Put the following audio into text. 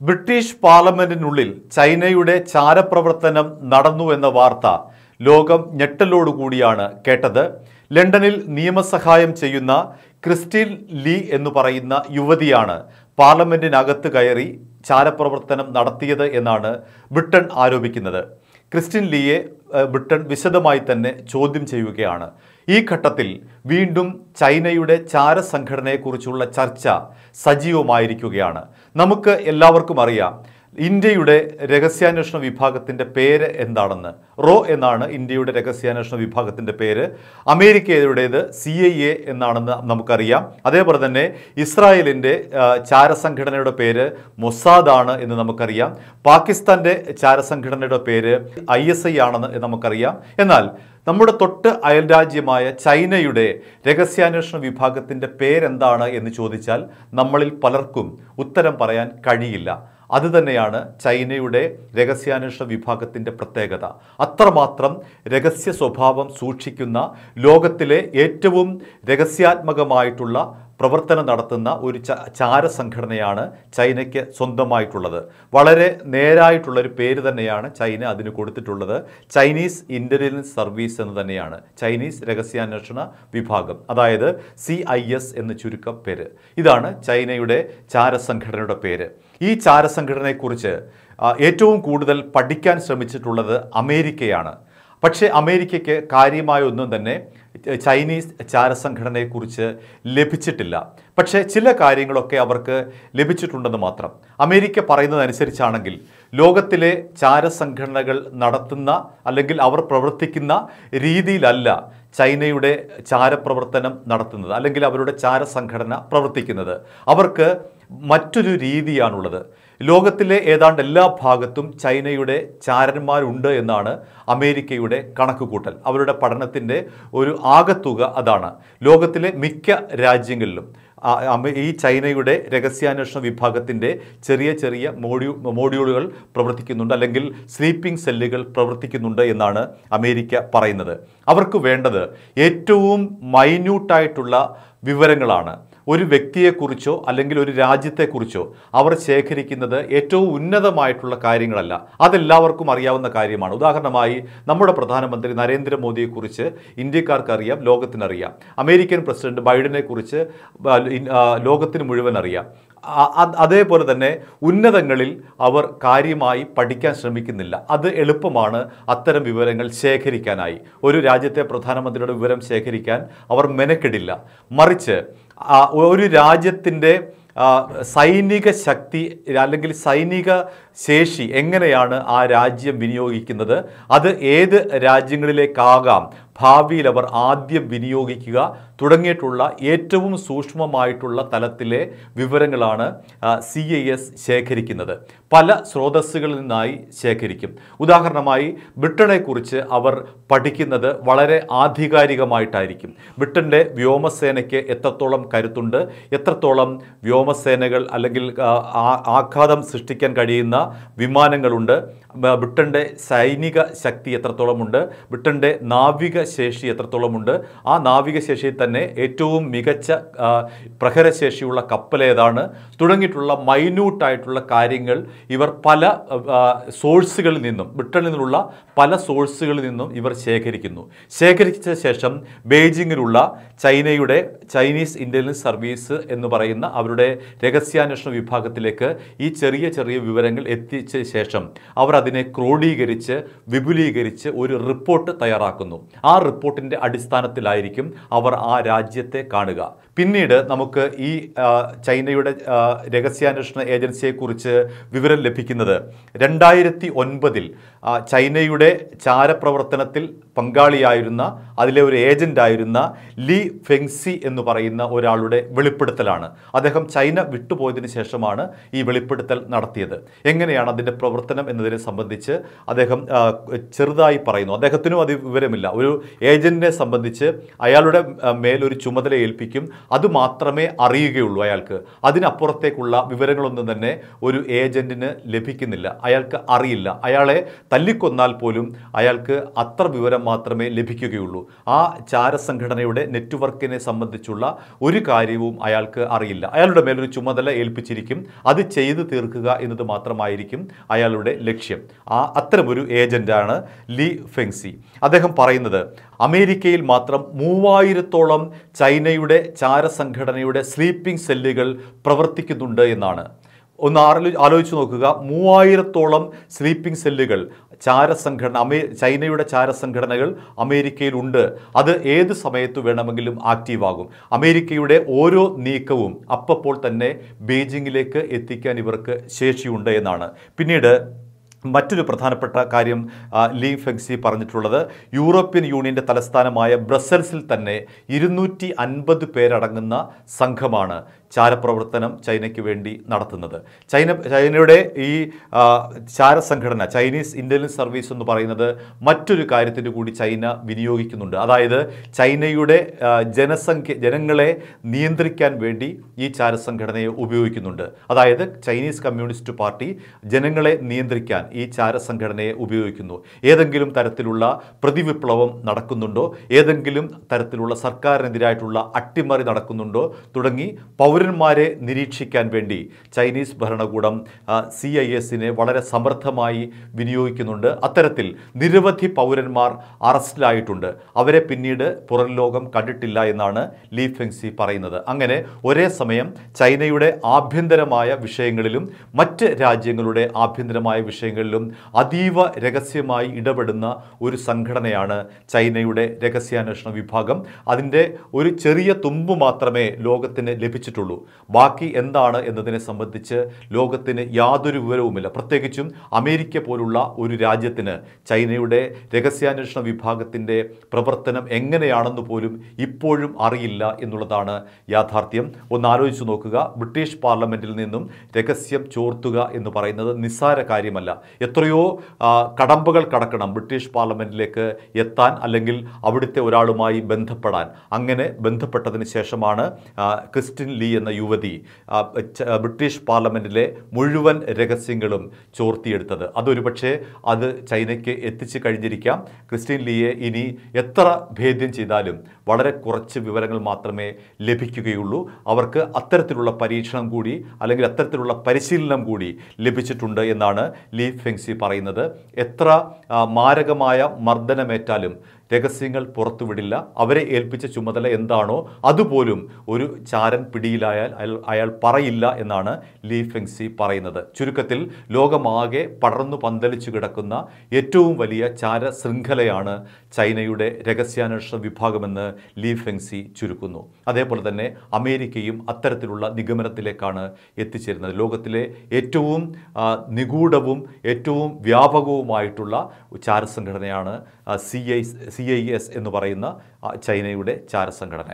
British പാർലമെന്റിനുള്ളിൽ ചൈനയുടെ ചാരപ്രവർത്തനം നടന്നു എന്ന വാർത്ത ലോകം ഞെട്ടലോടുകൂടിയാണ് കേട്ടത്. ലണ്ടനിൽ നിയമസഹായം ചെയ്യുന്ന ക്രിസ്റ്റീൻ ലീ എന്ന് പറയുന്ന യുവതിയാണ് പാർലമെന്റിനകത്ത് കയറി ചാരപ്രവർത്തനം നടത്തിയത് എന്നാണ് ബ്രിട്ടൻ ആരോപിക്കുന്നത്. ക്രിസ്ത്യൻ ലീയെ ബ്രിട്ടൻ വിശദമായി തന്നെ ചോദ്യം ചെയ്യുകയാണ്. ഈ ഘട്ടത്തിൽ വീണ്ടും ചൈനയുടെ ചാരസംഘടനയെക്കുറിച്ചുള്ള ചർച്ച സജീവമായിരിക്കുകയാണ്. നമുക്ക് എല്ലാവർക്കും അറിയാം ഇന്ത്യയുടെ രഹസ്യാന്വേഷണ വിഭാഗത്തിന്റെ പേര് എന്താണെന്ന്? റോ എന്നാണ് ഇന്ത്യയുടെ രഹസ്യാന്വേഷണ വിഭാഗത്തിന്റെ പേര്. അമേരിക്കയുടേത് സി ഐ എ എന്നാണെന്ന് നമുക്കറിയാം. അതേപോലെ തന്നെ ഇസ്രായേലിന്റെ ചാരസംഘടനയുടെ പേര് മൊസാദാണ് എന്ന് നമുക്കറിയാം. പാകിസ്ഥാന്റെ ചാരസംഘടനയുടെ പേര് ഐ എസ് ഐ ആണെന്ന് നമുക്കറിയാം. എന്നാൽ നമ്മുടെ തൊട്ട് അയൽരാജ്യമായ ചൈനയുടെ രഹസ്യാന്വേഷണ വിഭാഗത്തിന്റെ പേരെന്താണ് എന്ന് ചോദിച്ചാൽ നമ്മളിൽ പലർക്കും ഉത്തരം പറയാൻ കഴിയില്ല. അതുതന്നെയാണ് ചൈനയുടെ രഹസ്യാന്വേഷണ വിഭാഗത്തിന്റെ പ്രത്യേകത. അത്രമാത്രം രഹസ്യ സ്വഭാവം സൂക്ഷിക്കുന്ന ലോകത്തിലെ ഏറ്റവും രഹസ്യാത്മകമായിട്ടുള്ള പ്രവർത്തനം നടത്തുന്ന ഒരു ച ചാരസംഘടനയാണ് ചൈനയ്ക്ക് സ്വന്തമായിട്ടുള്ളത്. വളരെ നേരായിട്ടുള്ളൊരു പേര് തന്നെയാണ് ചൈന അതിന് കൊടുത്തിട്ടുള്ളത്. ചൈനീസ് ഇന്റലിജൻസ് സർവീസ് എന്ന് തന്നെയാണ്. ചൈനീസ് രഹസ്യാന്വേഷണ വിഭാഗം അതായത് സി എന്ന് ചുരുക്കം പേര്. ഇതാണ് ചൈനയുടെ ചാര സംഘടനയുടെ പേര്. ഈ ചാരസംഘടനയെക്കുറിച്ച് ഏറ്റവും കൂടുതൽ പഠിക്കാൻ ശ്രമിച്ചിട്ടുള്ളത് അമേരിക്കയാണ്. പക്ഷേ അമേരിക്കയ്ക്ക് കാര്യമായൊന്നും തന്നെ ചൈനീസ് ചാരസംഘടനയെക്കുറിച്ച് ലഭിച്ചിട്ടില്ല. പക്ഷേ ചില കാര്യങ്ങളൊക്കെ അവർക്ക് ലഭിച്ചിട്ടുണ്ടെന്ന് മാത്രം. അമേരിക്ക പറയുന്നതനുസരിച്ചാണെങ്കിൽ ലോകത്തിലെ ചാരസംഘടനകൾ നടത്തുന്ന അല്ലെങ്കിൽ അവർ പ്രവർത്തിക്കുന്ന രീതിയിലല്ല ചൈനയുടെ ചാരപ്രവർത്തനം നടത്തുന്നത് അല്ലെങ്കിൽ അവരുടെ ചാരസംഘടന പ്രവർത്തിക്കുന്നത്. അവർക്ക് മറ്റൊരു രീതിയാണുള്ളത്. ലോകത്തിലെ ഏതാണ്ട് എല്ലാ ഭാഗത്തും ചൈനയുടെ ചാരന്മാരുണ്ട് എന്നാണ് അമേരിക്കയുടെ കണക്കുകൂട്ടൽ. അവരുടെ പഠനത്തിന്റെ ഒരു ആകത്തുക അതാണ്. ലോകത്തിലെ മിക്ക രാജ്യങ്ങളിലും ഈ ചൈനയുടെ രഹസ്യാന്വേഷണ വിഭാഗത്തിന്റെ ചെറിയ ചെറിയ മോഡ്യൂ മോഡ്യൂളുകൾ പ്രവർത്തിക്കുന്നുണ്ട് അല്ലെങ്കിൽ സ്ലീപ്പിംഗ് സെല്ലുകൾ പ്രവർത്തിക്കുന്നുണ്ട് എന്നാണ് അമേരിക്ക പറയുന്നത്. അവർക്ക് വേണ്ടത് ഏറ്റവും മൈന്യൂട്ടായിട്ടുള്ള വിവരങ്ങളാണ്. ഒരു വ്യക്തിയെക്കുറിച്ചോ അല്ലെങ്കിൽ ഒരു രാജ്യത്തെക്കുറിച്ചോ അവർ ശേഖരിക്കുന്നത് ഏറ്റവും ഉന്നതമായിട്ടുള്ള കാര്യങ്ങളല്ല. അതെല്ലാവർക്കും അറിയാവുന്ന കാര്യമാണ്. ഉദാഹരണമായി നമ്മുടെ പ്രധാനമന്ത്രി നരേന്ദ്രമോദിയെക്കുറിച്ച് ഇന്ത്യക്കാർക്കറിയാം ലോകത്തിനറിയാം. അമേരിക്കൻ പ്രസിഡന്റ് ബൈഡനെക്കുറിച്ച് ലോകത്തിന് മുഴുവൻ അറിയാം അതേപോലെ തന്നെ ഉന്നതങ്ങളിൽ അവർ കാര്യമായി പഠിക്കാൻ ശ്രമിക്കുന്നില്ല. അത് എളുപ്പമാണ് അത്തരം വിവരങ്ങൾ ശേഖരിക്കാനായി. ഒരു രാജ്യത്തെ പ്രധാനമന്ത്രിയുടെ വിവരം ശേഖരിക്കാൻ അവർ മെനക്കെടില്ല. മറിച്ച് ഒരു രാജ്യത്തിന്റെ സൈനിക ശക്തി അല്ലെങ്കിൽ സൈനിക ശേഷി എങ്ങനെയാണ് ആ രാജ്യം വിനിയോഗിക്കുന്നത്? അത് ഏത് രാജ്യങ്ങളിലേക്കാകാം? ഭാവിയിൽ അവർ ആദ്യം വിനിയോഗിക്കുക തുടങ്ങിയിട്ടുള്ള ഏറ്റവും സൂക്ഷ്മമായിട്ടുള്ള തലത്തിലെ വിവരങ്ങളാണ് സി ഐ എസ് ശേഖരിക്കുന്നത്. പല സ്രോതസ്സുകളിൽ നിന്നായി ശേഖരിക്കും. ഉദാഹരണമായി ബ്രിട്ടനെക്കുറിച്ച് അവർ പഠിക്കുന്നത് വളരെ ആധികാരികമായിട്ടായിരിക്കും. ബ്രിട്ടന്റെ വ്യോമസേനയ്ക്ക് എത്രത്തോളം കരുത്തുണ്ട് എത്രത്തോളം വ്യോമസേനകൾ അല്ലെങ്കിൽ ആഘാതം സൃഷ്ടിക്കാൻ കഴിയുന്ന വിമാനങ്ങളുണ്ട് ബ്രിട്ടന്റെ സൈനിക ശക്തി എത്രത്തോളമുണ്ട്? ബ്രിട്ടന്റെ നാവിക ശേഷി എത്രത്തോളമുണ്ട്? ആ നാവിക ശേഷിയിൽ തന്നെ ഏറ്റവും മികച്ച പ്രഹരശേഷിയുള്ള കപ്പൽ ഏതാണ്? തുടങ്ങിയിട്ടുള്ള മൈന്യൂട്ടായിട്ടുള്ള കാര്യങ്ങൾ ഇവർ പല സോഴ്സുകളിൽ നിന്നും ബ്രിട്ടനിൽ നിന്നുള്ള പല സോഴ്സുകളിൽ നിന്നും ഇവർ ശേഖരിക്കുന്നു. ശേഖരിച്ച ശേഷം ബെയ്ജിങ്ങിലുള്ള ചൈനയുടെ ചൈനീസ് ഇന്റലിജൻസ് സർവീസ് എന്ന് പറയുന്ന അവരുടെ രഹസ്യാന്വേഷണ വിഭാഗത്തിലേക്ക് ഈ ചെറിയ ചെറിയ വിവരങ്ങൾ എത്തിച്ച ശേഷം അവർ അതിനെ ക്രോഡീകരിച്ച് വിപുലീകരിച്ച് ഒരു റിപ്പോർട്ട് തയ്യാറാക്കുന്നു. ആ റിപ്പോർട്ടിന്റെ അടിസ്ഥാനത്തിലായിരിക്കും അവർ ആ രാജ്യത്തെ കാണുക. പിന്നീട് നമുക്ക് ഈ ചൈനയുടെ രഹസ്യാന്വേഷണ ഏജൻസിയെക്കുറിച്ച് വിവരം ലഭിക്കുന്നത് രണ്ടായിരത്തി ഒൻപതിൽ ചൈനയുടെ ചാരപ്രവർത്തനത്തിൽ പങ്കാളിയായിരുന്ന അതിലെ ഒരു ഏജന്റായിരുന്ന ലീ ഫെങ്സി എന്ന് പറയുന്ന ഒരാളുടെ വെളിപ്പെടുത്തലാണ്. അദ്ദേഹം ചൈന വിട്ടുപോയതിനു ശേഷമാണ് ഈ വെളിപ്പെടുത്തൽ നടത്തിയത്. എങ്ങനെയാണ് അതിന്റെ പ്രവർത്തനം എന്നതിനെ സംബന്ധിച്ച് അദ്ദേഹം ചെറുതായി പറയുന്നു. അദ്ദേഹത്തിനും അത് വിവരമില്ല. ഒരു ഏജന്റിനെ സംബന്ധിച്ച് അയാളുടെ മേലൊരു ചുമതല ഏൽപ്പിക്കും. അത് മാത്രമേ അറിയുകയുള്ളൂ അയാൾക്ക്. അതിനപ്പുറത്തേക്കുള്ള വിവരങ്ങളൊന്നും തന്നെ ഒരു ഏജന്റിന് ലഭിക്കുന്നില്ല. അയാൾക്ക് അറിയില്ല. അയാളെ തല്ലിക്കൊന്നാൽ പോലും അയാൾക്ക് അത്ര വിവരം മാത്രമേ ലഭിക്കുകയുള്ളൂ. ആ ചാരസംഘടനയുടെ നെറ്റ്വർക്കിനെ സംബന്ധിച്ചുള്ള ഒരു കാര്യവും അയാൾക്ക് അറിയില്ല. അയാളുടെ മേലൊരു ചുമതല ഏൽപ്പിച്ചിരിക്കും. അത് ചെയ്തു തീർക്കുക എന്നത് മാത്രമായിരിക്കും അയാളുടെ ലക്ഷ്യം. ആ അത്തരമൊരു ഏജന്റാണ് ലീ ഫെങ്സി. അദ്ദേഹം പറയുന്നത് അമേരിക്കയിൽ മാത്രം മൂവായിരത്തോളം ചൈനയുടെ ചാരസംഘടനയുടെ സ്ലീപ്പിംഗ് സെല്ലുകൾ പ്രവർത്തിക്കുന്നുണ്ട് എന്നാണ്. ഒന്ന് ആലോ ആലോചിച്ച് നോക്കുക. മൂവായിരത്തോളം സ്ലീപ്പിംഗ് സെല്ലുകൾ ചാരസംഘടന അമേ ചൈനയുടെ ചാരസംഘടനകൾ അമേരിക്കയിലുണ്ട് അത് ഏത് സമയത്ത് വേണമെങ്കിലും ആക്റ്റീവ് ആകും അമേരിക്കയുടെ ഓരോ നീക്കവും അപ്പപ്പോൾ തന്നെ ബീജിങ്ങിലേക്ക് എത്തിക്കാൻ ഇവർക്ക് ശേഷിയുണ്ട് എന്നാണ്. പിന്നീട് മറ്റൊരു പ്രധാനപ്പെട്ട കാര്യം ലീ ഫെങ്സി പറഞ്ഞിട്ടുള്ളത്. യൂറോപ്യൻ യൂണിയന്റെ തലസ്ഥാനമായ ബ്രസൽസിൽ തന്നെ ഇരുന്നൂറ്റി അൻപത് പേരടങ്ങുന്ന സംഘമാണ് ചാരപ്രവർത്തനം ചൈനയ്ക്ക് വേണ്ടി നടത്തുന്നത്. ചൈന ചൈനയുടെ ഈ ചാരസംഘടന ചൈനീസ് ഇന്റലിജൻസ് സർവീസ് എന്ന് പറയുന്നത് മറ്റൊരു കാര്യത്തിന് കൂടി ചൈന വിനിയോഗിക്കുന്നുണ്ട്. അതായത് ചൈനയുടെ ജനസംഖ്യ ജനങ്ങളെ നിയന്ത്രിക്കാൻ വേണ്ടി ഈ ചാരസംഘടനയെ ഉപയോഗിക്കുന്നുണ്ട്. അതായത് ചൈനീസ് കമ്മ്യൂണിസ്റ്റ് പാർട്ടി ജനങ്ങളെ നിയന്ത്രിക്കാൻ ഈ ചാരസംഘടനയെ ഉപയോഗിക്കുന്നു. ഏതെങ്കിലും തരത്തിലുള്ള പ്രതിവിപ്ലവം നടക്കുന്നുണ്ടോ? ഏതെങ്കിലും തരത്തിലുള്ള സർക്കാരിനെതിരായിട്ടുള്ള അട്ടിമറി നടക്കുന്നുണ്ടോ? തുടങ്ങി പൗരന്മാരെ നിരീക്ഷിക്കാൻ വേണ്ടി ചൈനീസ് ഭരണകൂടം സി ഐ എസിനെ വളരെ സമർത്ഥമായി വിനിയോഗിക്കുന്നുണ്ട്. അത്തരത്തിൽ നിരവധി പൗരന്മാർ അറസ്റ്റിലായിട്ടുണ്ട്. അവരെ പിന്നീട് പുറം ലോകം കണ്ടിട്ടില്ല എന്നാണ് ലീ ഫെങ്സി പറയുന്നത്. അങ്ങനെ ഒരേ സമയം ചൈനയുടെ ആഭ്യന്തരമായ വിഷയങ്ങളിലും മറ്റ് രാജ്യങ്ങളുടെ ആഭ്യന്തരമായ വിഷയങ്ങളിലും അതീവ രഹസ്യമായി ഇടപെടുന്ന ഒരു സംഘടനയാണ് ചൈനയുടെ രഹസ്യാന്വേഷണ വിഭാഗം. അതിന്റെ ഒരു ചെറിയ തുമ്പ് മാത്രമേ ലോകത്തിന് ലഭിച്ചിട്ടുള്ളൂ. ബാക്കി എന്താണ് എന്നതിനെ സംബന്ധിച്ച് ലോകത്തിന് യാതൊരു വിവരവുമില്ല. പ്രത്യേകിച്ചും അമേരിക്ക പോലുള്ള ഒരു രാജ്യത്തിന് ചൈനയുടെ രഹസ്യാന്വേഷണ വിഭാഗത്തിന്റെ പ്രവർത്തനം എങ്ങനെയാണെന്ന് പോലും ഇപ്പോഴും അറിയില്ല എന്നുള്ളതാണ് യാഥാർത്ഥ്യം. ഒന്ന് ആലോചിച്ച് നോക്കുക. ബ്രിട്ടീഷ് പാർലമെന്റിൽ നിന്നും രഹസ്യം ചോർത്തുക എന്ന് പറയുന്നത് നിസ്സാര കാര്യമല്ല. എത്രയോ കടമ്പകൾ കടക്കണം ബ്രിട്ടീഷ് പാർലമെന്റിലേക്ക് എത്താൻ അല്ലെങ്കിൽ അവിടുത്തെ ഒരാളുമായി ബന്ധപ്പെടാൻ. അങ്ങനെ ബന്ധപ്പെട്ടതിന് ശേഷമാണ് ക്രിസ്റ്റിൻ ലീ എന്ന യുവതി ബ്രിട്ടീഷ് പാർലമെന്റിലെ മുഴുവൻ രഹസ്യങ്ങളും ചോർത്തിയെടുത്തത്. അതൊരു പക്ഷേ അത് ചൈനയ്ക്ക് എത്തിച്ചു കഴിഞ്ഞിരിക്കാം. ക്രിസ്റ്റീൻ ലീയെ ഇനി എത്ര ഭേദ്യം ചെയ്താലും വളരെ കുറച്ച് വിവരങ്ങൾ മാത്രമേ ലഭിക്കുകയുള്ളൂ. അവർക്ക് അത്തരത്തിലുള്ള പരീക്ഷണം കൂടി അല്ലെങ്കിൽ അത്തരത്തിലുള്ള പരിശീലനം കൂടി ലഭിച്ചിട്ടുണ്ട് എന്നാണ് ലീ ഫെങ്സി പറയുന്നത്. എത്ര മാരകമായ മർദ്ദനമേറ്റാലും രഹസ്യങ്ങൾ പുറത്തുവിടില്ല. അവരെ ഏൽപ്പിച്ച ചുമതല എന്താണോ അതുപോലും ഒരു ചാരൻ പിടിയിലായാൽ അയാൾ പറയില്ല എന്നാണ് ലീ ഫെങ്സി പറയുന്നത്. ചുരുക്കത്തിൽ ലോകമാകെ പടർന്നു പന്തലിച്ചു കിടക്കുന്ന ഏറ്റവും വലിയ ചാര ശൃംഖലയാണ് ചൈനയുടെ രഹസ്യാന്വേഷണ വിഭാഗമെന്ന് ലീ ഫെങ്സി ചുരുക്കുന്നു. അതേപോലെ തന്നെ അമേരിക്കയും അത്തരത്തിലുള്ള നിഗമനത്തിലേക്കാണ് എത്തിച്ചേരുന്നത്. ലോകത്തിലെ ഏറ്റവും നിഗൂഢവും ഏറ്റവും വ്യാപകവുമായിട്ടുള്ള ചാരസംഘടനയാണ് C I C I S എന്ന് പറയുന്ന ചൈനയുടെ ചാരസംഘടന